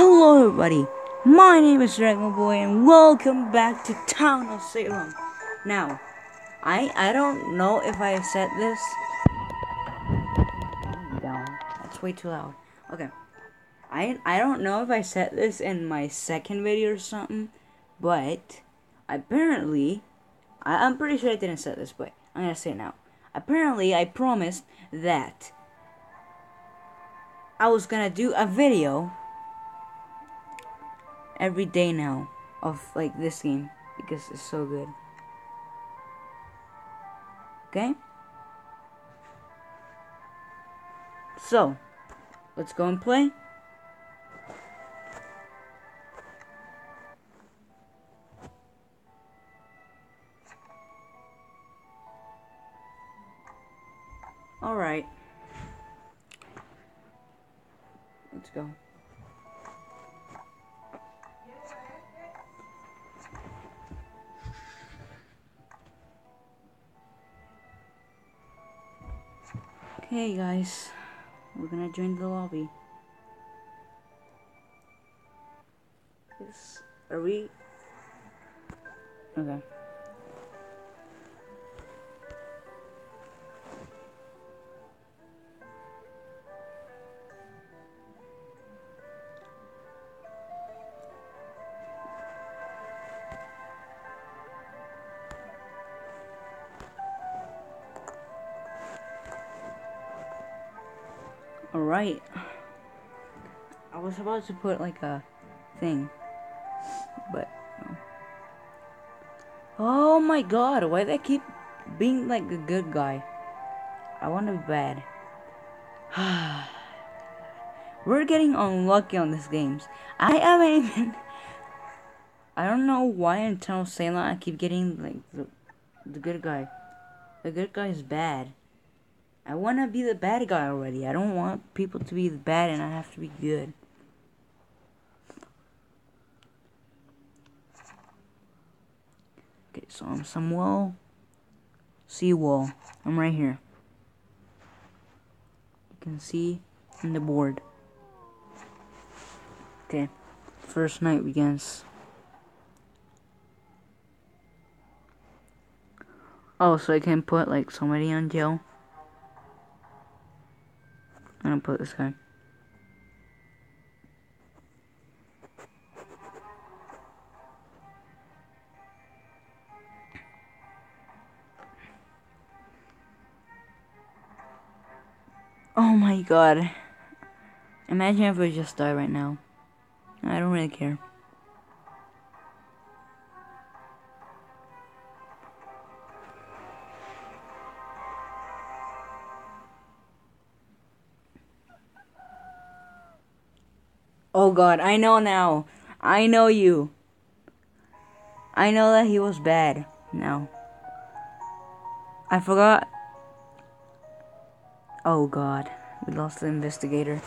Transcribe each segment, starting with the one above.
Hello everybody, my name is Dragon Boy and welcome back to Town of Salem. Now, I I don't know if I said this. Down. That's way too loud. Okay. I I don't know if I said this in my second video or something, but apparently I, I'm pretty sure I didn't say this, but I'm gonna say it now. Apparently I promised that I was gonna do a video every day now of like this game because it's so good. Okay? So, let's go and play. Guys, we're gonna join the lobby. Is are we? Okay. Alright. I was about to put like a thing. But no. Oh my god, why do they keep being like a good guy? I wanna be bad. We're getting unlucky on these games. I haven't even I don't know why in Town of Salem I keep getting like the the good guy. The good guy is bad. I want to be the bad guy already. I don't want people to be the bad and I have to be good. Okay, so I'm some wall. Samuel Sewall. I'm right here. You can see on the board. Okay, first night begins. Oh, so I can put like somebody on jail. I'm gonna put this guy. Oh my god. Imagine if I just die right now. I don't really care. God, I know now. I know you. I know that he was bad now. I forgot. Oh god, we lost the investigator.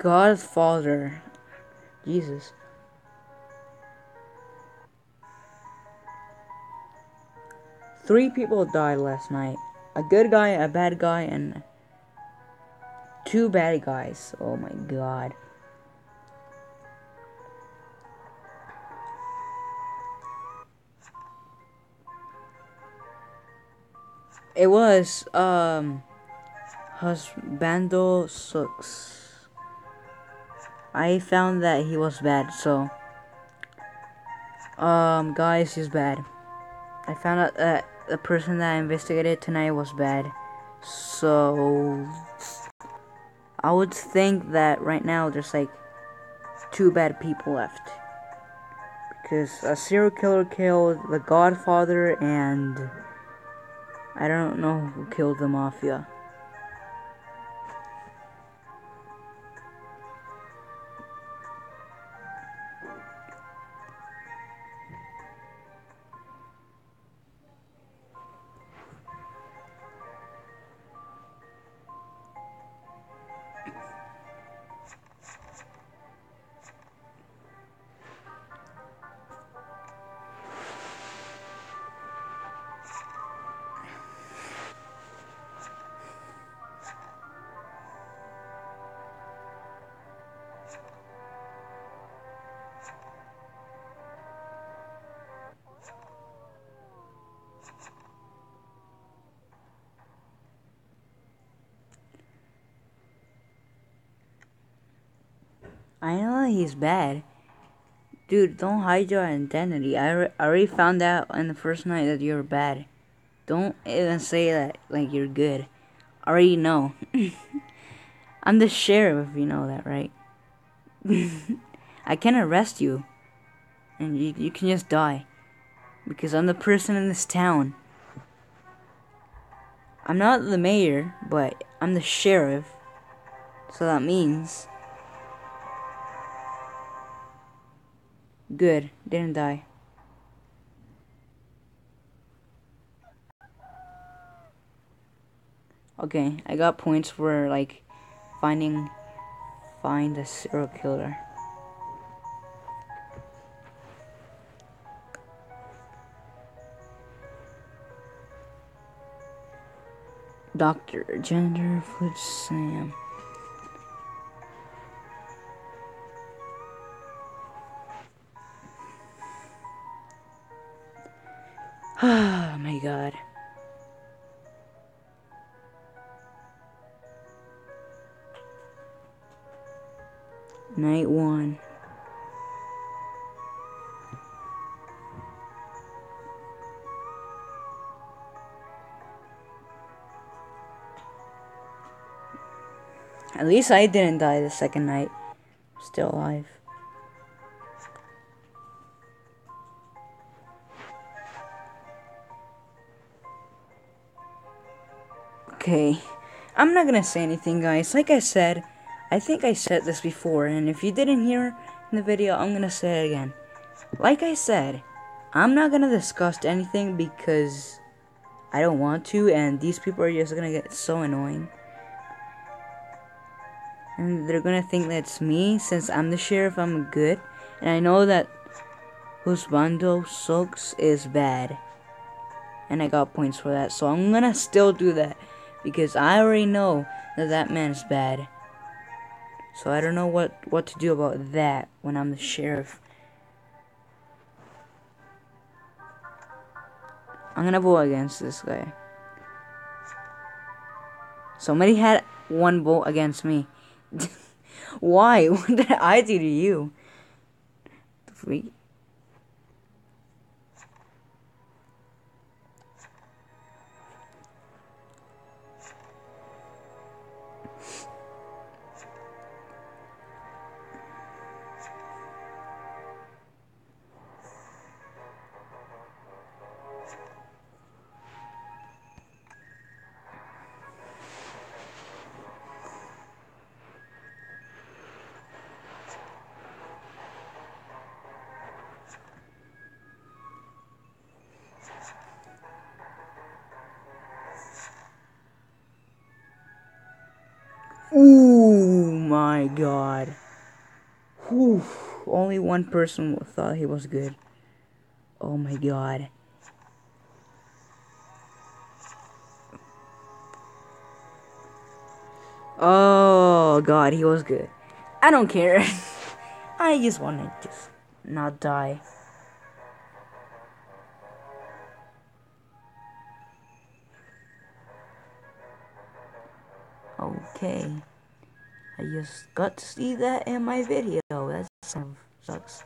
God's father. Jesus. Three people died last night. A good guy, a bad guy, and two bad guys. Oh my god. It was, um, Husbando Sucks. I found that he was bad, so, um, guys, he's bad. I found out that the person that I investigated tonight was bad. So I would think that right now there's like two bad people left. Because a serial killer killed the Godfather and I don't know who killed the Mafia. He's bad. Dude, don't hide your identity. I I already found out on the first night that you're bad. Don't even say that like you're good. I already know. I'm the sheriff, if you know that, right? I can arrest you. And you, you can just die. Because I'm the person in this town. I'm not the mayor, but I'm the sheriff. So that means Good, didn't die. Okay, I got points for like finding find the serial killer. Doctor Gender Fluid Sam. My god. Night one. At least I didn't die the second night. Still alive. Okay, I'm not gonna say anything, guys. Like I said, I think I said this before, and if you didn't hear in the video, I'm gonna say it again. Like I said, I'm not gonna discuss anything because I don't want to, and these people are just gonna get so annoying. And they're gonna think that's me, since I'm the sheriff, I'm good. And I know that Husbando Soaks is bad. And I got points for that, so I'm gonna still do that because I already know that that man is bad. So I don't know what, what to do about that when I'm the sheriff. I'm gonna vote against this guy. Somebody had one vote against me. Why? What did I do to you? Freak. God. Whew. Only one person thought he was good. Oh my god. Oh god, he was good. I don't care. I just want to just not die. I just got to see that in my video. That sucks.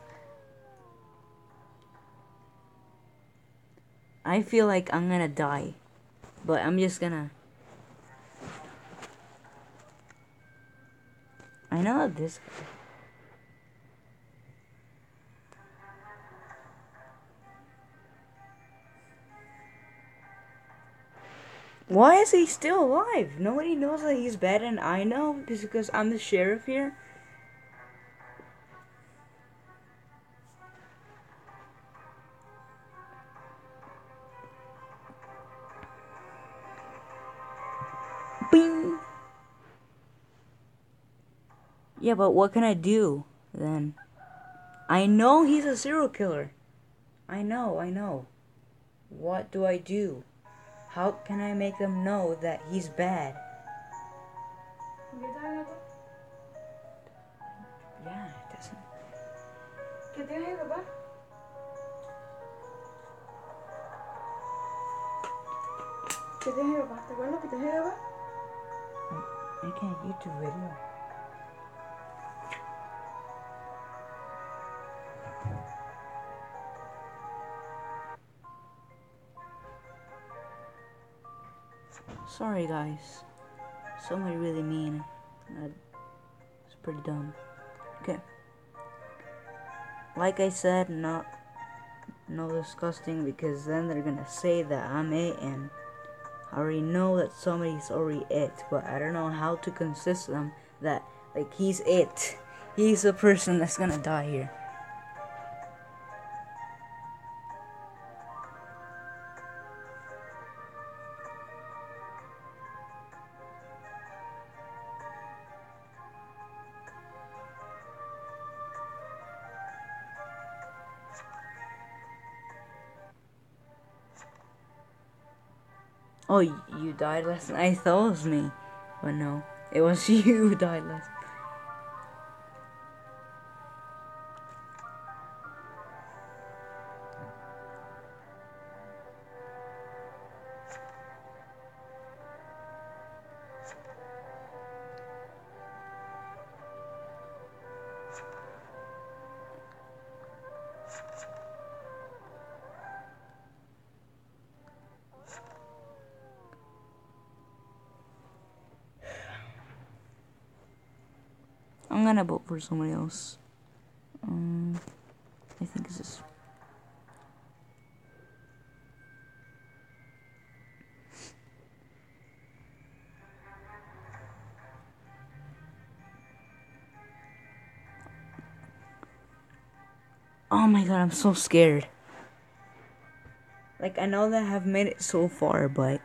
I feel like I'm gonna die. But I'm just gonna... I know this Why is he still alive? Nobody knows that he's bad and I know because I'm the sheriff here. Bing! Yeah, but what can I do then? I know he's a serial killer. I know, I know. What do I do? How can I make them know that he's bad? Yeah, it doesn't. ¿Qué tienes ahí, papá? ¿Qué tienes ahí, papá? ¿Te acuerdas que tienes ahí, papá? Making a YouTube video. Sorry, guys. Somebody really mean. Uh, it's pretty dumb. Okay. Like I said, not no disgusting because then they're gonna say that I'm it and I already know that somebody's already it, but I don't know how to consist them that like he's it. He's the person that's gonna die here. Oh, you died last night? I thought it was me. But no, it was you who died last I'm gonna vote for somebody else. Um, I think it's this. Oh my god, I'm so scared. Like, I know that I have made it so far, but.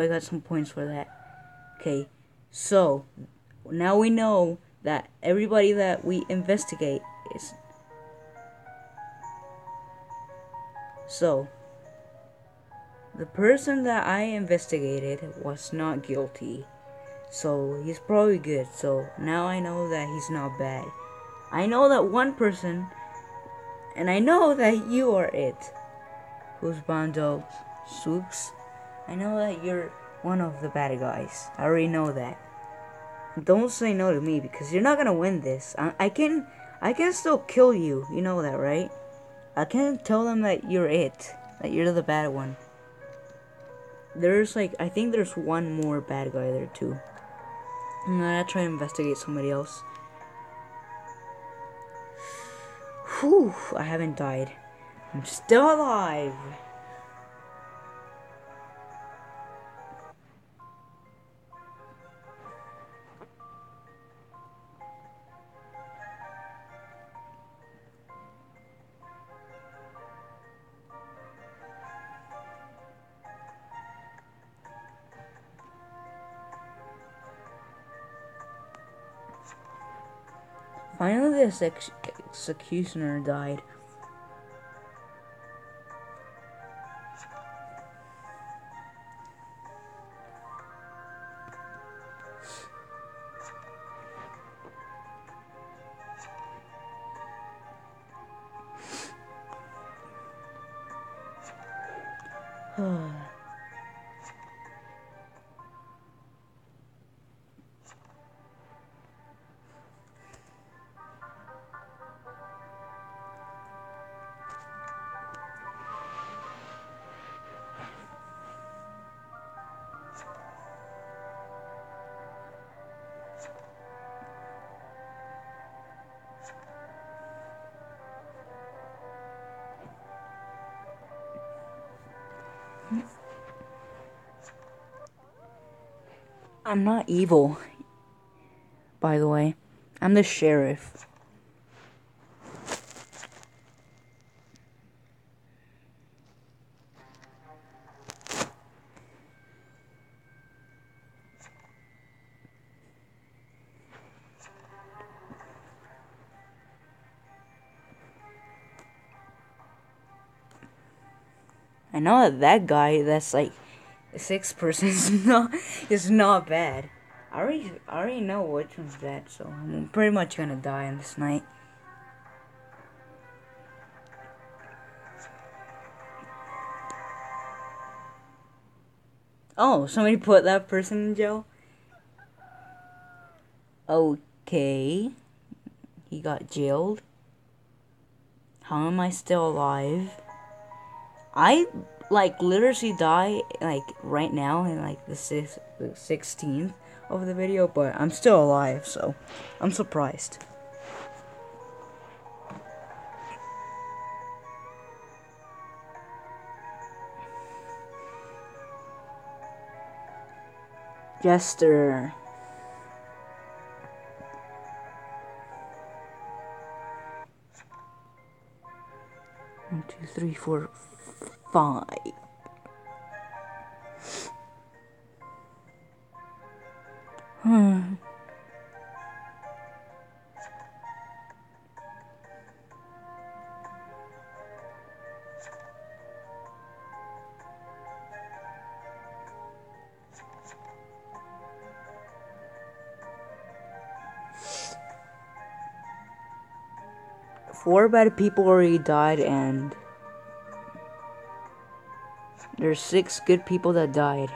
I got some points for that. Okay, so now we know that everybody that we investigate is. So, the person that I investigated was not guilty. So, he's probably good. So, now I know that he's not bad. I know that one person, and I know that you are it. Who's Bondo? Swoops? I know that you're one of the bad guys. I already know that. Don't say no to me because you're not gonna win this. I, I can, I can still kill you. You know that, right? I can tell them that you're it, that you're the bad one. There's like, I think there's one more bad guy there too. I'm gonna try to investigate somebody else. Whew, I haven't died. I'm still alive. This ex executioner died. I'm not evil, by the way. I'm the sheriff. I know that guy that's like six person is not is not bad. I already I already know which one's bad, so I'm pretty much gonna die on this night. Oh, somebody put that person in jail? Okay. He got jailed. How am I still alive? I like literally die like right now in like the the 16th of the video, but I'm still alive, so I'm surprised. Jester. One, two, three, four, five. Hmm. Four bad people already died, and there's six good people that died.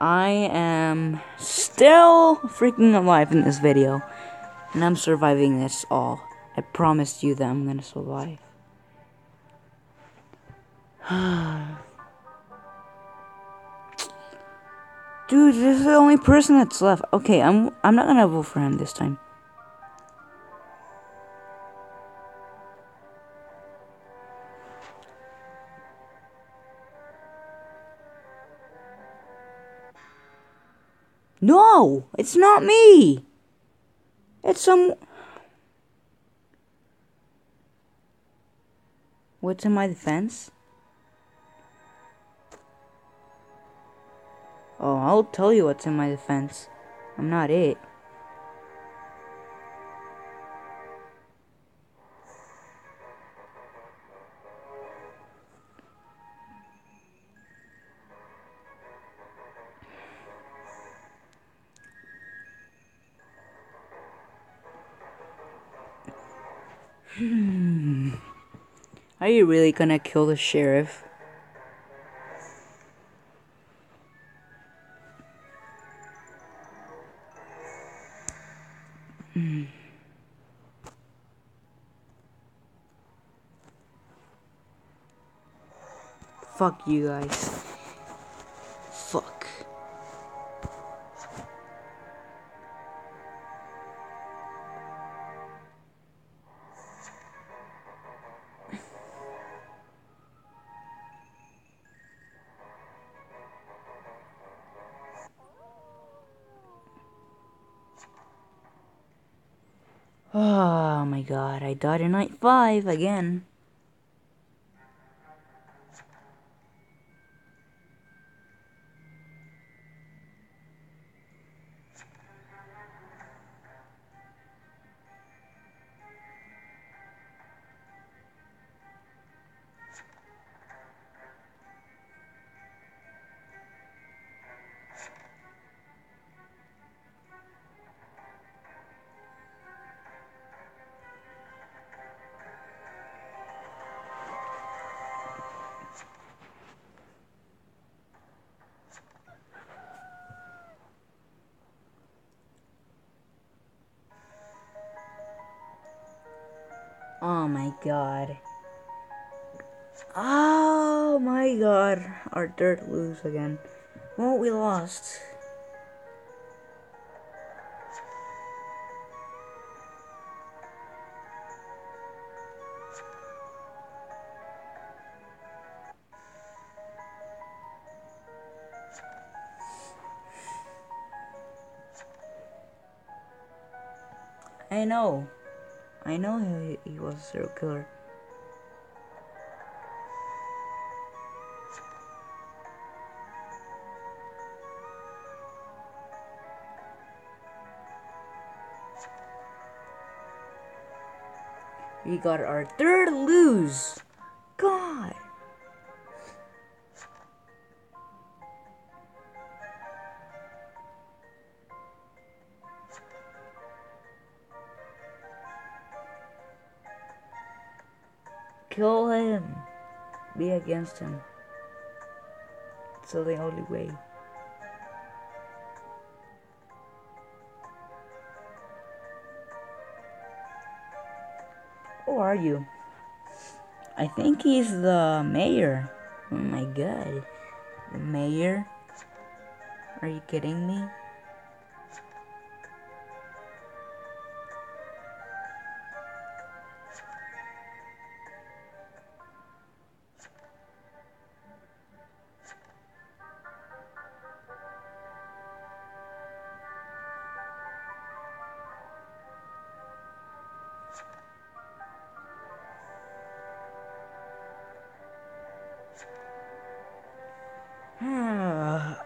I am still freaking alive in this video, and I'm surviving this all. I promised you that I'm gonna survive. Dude, this is the only person that's left. Okay, I'm I'm not gonna vote for him this time. No, it's not me. It's some. What's in my defense? Oh, I'll tell you what's in my defense. I'm not it. Are you really gonna kill the sheriff? Hmm. Fuck you guys. My god, I died in night 5 again. Oh my god. Oh my god. Our dirt lose again. Well, we lost. I know. I know he, he was a serial killer. We got our third lose. Against him. the only way. Who are you? I think he's the mayor. Oh my god. The mayor? Are you kidding me? How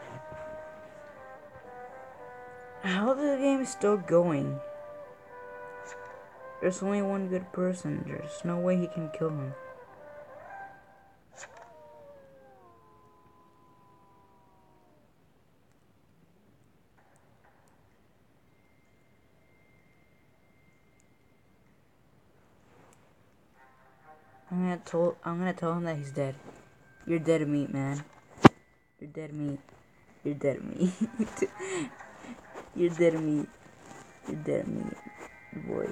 the game is still going? There's only one good person. There's no way he can kill him. I'm gonna tell I'm gonna tell him that he's dead. You're dead to meat, man. You're dead meat. You're dead meat. You're dead meat. You're dead meat, boy.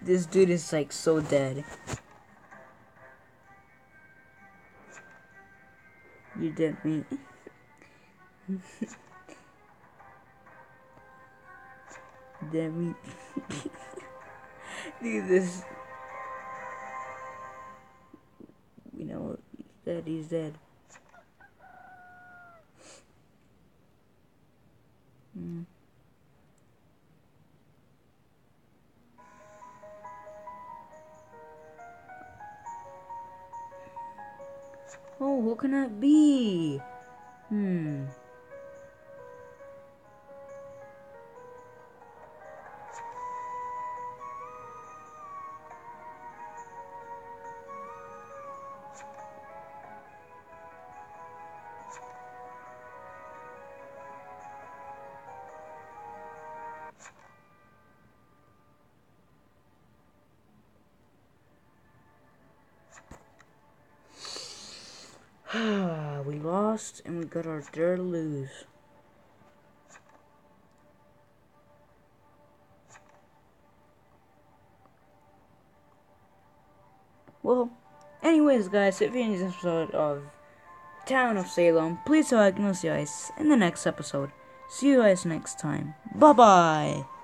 This dude is like so dead. You're dead meat. dead. Look at this. We know dead. He's dead. Oh, who can that be? Hmm. Lost and we got our third lose. Well, anyways, guys, if you enjoyed this episode of Town of Salem, please like and see you in the next episode. See you guys next time. Bye bye.